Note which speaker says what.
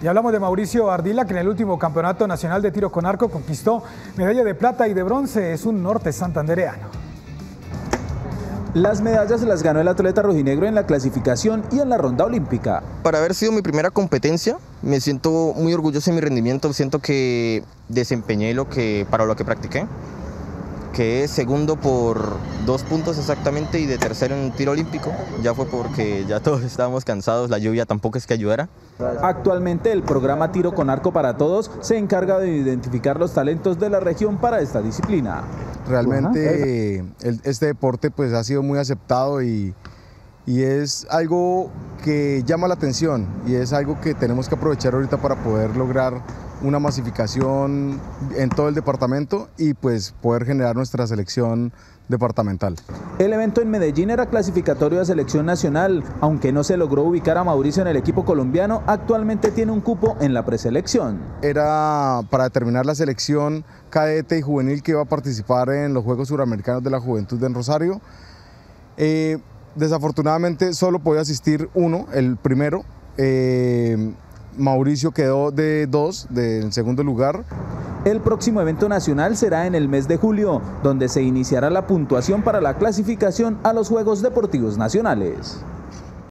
Speaker 1: Y hablamos de Mauricio Ardila, que en el último campeonato nacional de tiro con arco conquistó medalla de plata y de bronce. Es un norte santandereano.
Speaker 2: Las medallas las ganó el atleta rojinegro en la clasificación y en la ronda olímpica.
Speaker 3: Para haber sido mi primera competencia, me siento muy orgulloso de mi rendimiento, siento que desempeñé lo que, para lo que practiqué que es segundo por dos puntos exactamente y de tercero en tiro olímpico. Ya fue porque ya todos estábamos cansados, la lluvia tampoco es que ayudara.
Speaker 2: Actualmente el programa Tiro con Arco para Todos se encarga de identificar los talentos de la región para esta disciplina.
Speaker 4: Realmente este deporte pues ha sido muy aceptado y, y es algo que llama la atención y es algo que tenemos que aprovechar ahorita para poder lograr una masificación en todo el departamento y pues poder generar nuestra selección departamental.
Speaker 2: El evento en Medellín era clasificatorio de selección nacional, aunque no se logró ubicar a Mauricio en el equipo colombiano, actualmente tiene un cupo en la preselección.
Speaker 4: Era para determinar la selección cadete y juvenil que iba a participar en los Juegos Suramericanos de la Juventud en Rosario. Eh, desafortunadamente solo podía asistir uno, el primero. Eh, Mauricio quedó de dos, del segundo lugar.
Speaker 2: El próximo evento nacional será en el mes de julio, donde se iniciará la puntuación para la clasificación a los Juegos Deportivos Nacionales.